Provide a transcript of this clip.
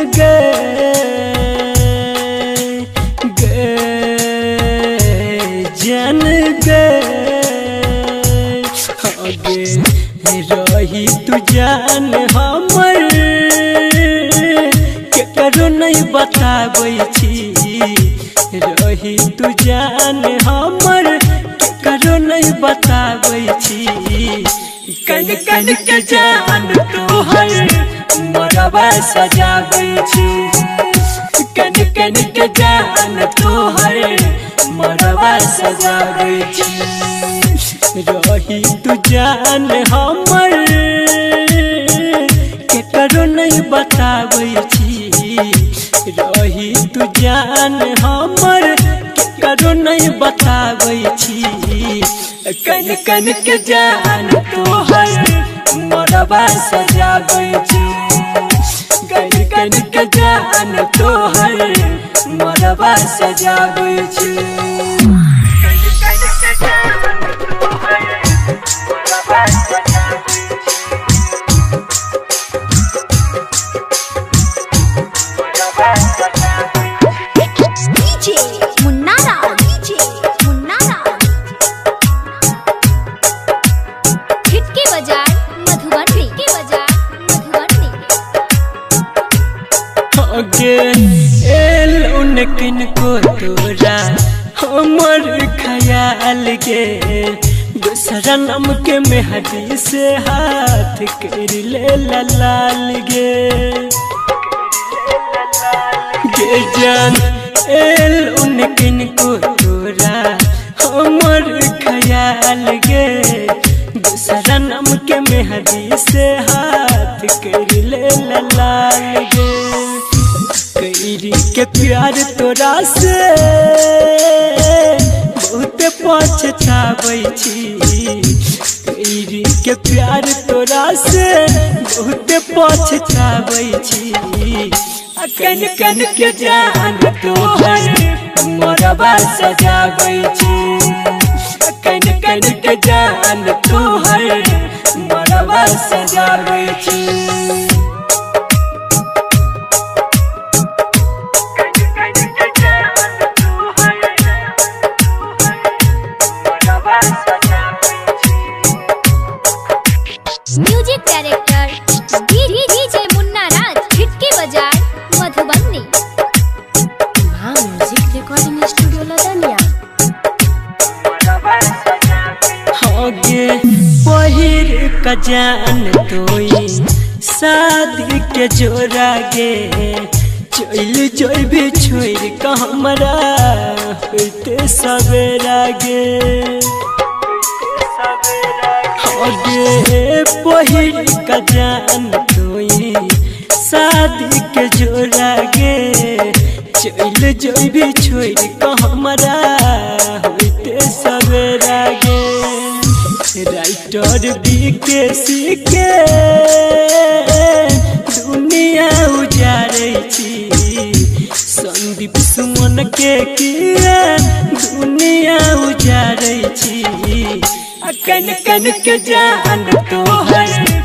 जान गे गे जान गे आगे रही तू जान हमर के करो नहीं बताबै रही तू जान हमर के करो नहीं बताबै कन कन के जान तोहर मरबा सजाबै छी कन कन के जान तोहर मरबा सजाबै छी रही तू जान हमर। के करो नहीं बताबै रही तू जान हमर। के करो नहीं बताबै छी कन कन के जान तोहर मरबा सजाबै छी कन कन के जान तोहर मरबा सजाबै छी एल उनकिन को तोरा, हमर ख्याल के। दूसरा नाम के मेहदी से हाथ कर ले लाल गे गे जान, एल उनकिन को तोरा, हमर ख्याल गे दूसरा नाम के मेहदी से हाथ कर ले लाल गे कैरी के प्यार तोरा से बहुत पछताबै छी। के प्यार तोरा से बहुत पछताबै कन कन के जान तोहर मरबा सजाबै कन कन के जान तोहर मरबा सजाबै पहिर का जान तोई। शादी के जोड़ा गे चल जोबे छोड़ का हमरा होते सवेरा गे आगे पहिर का जान तोई। शादी के जोड़ा गे चल जोबे छोड़ का हमरा होते सवेरा गे राइटर बीके सीखे। दुनिया उजारे संदीप सुमन के किया दुनिया उजारे कन कन के जान तोहर